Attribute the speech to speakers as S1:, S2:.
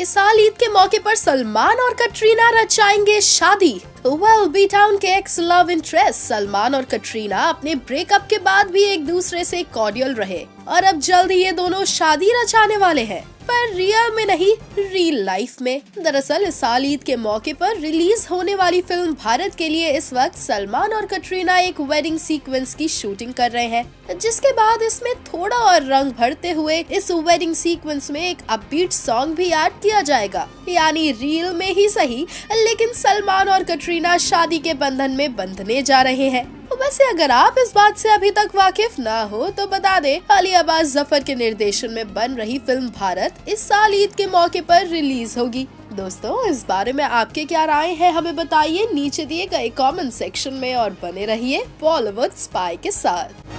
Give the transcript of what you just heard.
S1: इस साल ईद के मौके पर सलमान और कटरीना रचाएँगे शादी। वेल बी टाउन के एक्स लव इंटरेस्ट सलमान और कटरीना अपने ब्रेकअप के बाद भी एक दूसरे से कॉर्डियल रहे। और अब जल्द ये दोनों शादी रचाने वाले हैं। पर रियल में नहीं रियल लाइफ में। दरअसल, इस साल ईद के मौके पर रिलीज़ होने वाली फ़िल्म भारत के लिए इस वक्त सलमान और कटरीना एक वेडिंग सीक्वेंस की शूटिंग कर रहे हैं, जिसके बाद इसमें थोड़ा और रंग भरते हुए इस वेडिंग सीक्वेंस में एक अपबीट सॉन्ग भी ऐड किया जाएगा। यानी रियल में ही सही, लेकिन सलमान और कटरीना शादी के बंधन में बंधने जा रहे हैं। वैसे अगर आप इस बात से अभी तक वाकिफ ना हो तो बता दे, अली अब्बास ज़फ़र के निर्देशन में बन रही फ़िल्म भारत इस साल ईद के मौके पर रिलीज़ होगी। दोस्तों, इस बारे में आपके क्या राय है, हमें बताइए। नीचे दिए गए कमेंट सेक्शन में और बने रहिए बॉलीवुड स्पाई के साथ।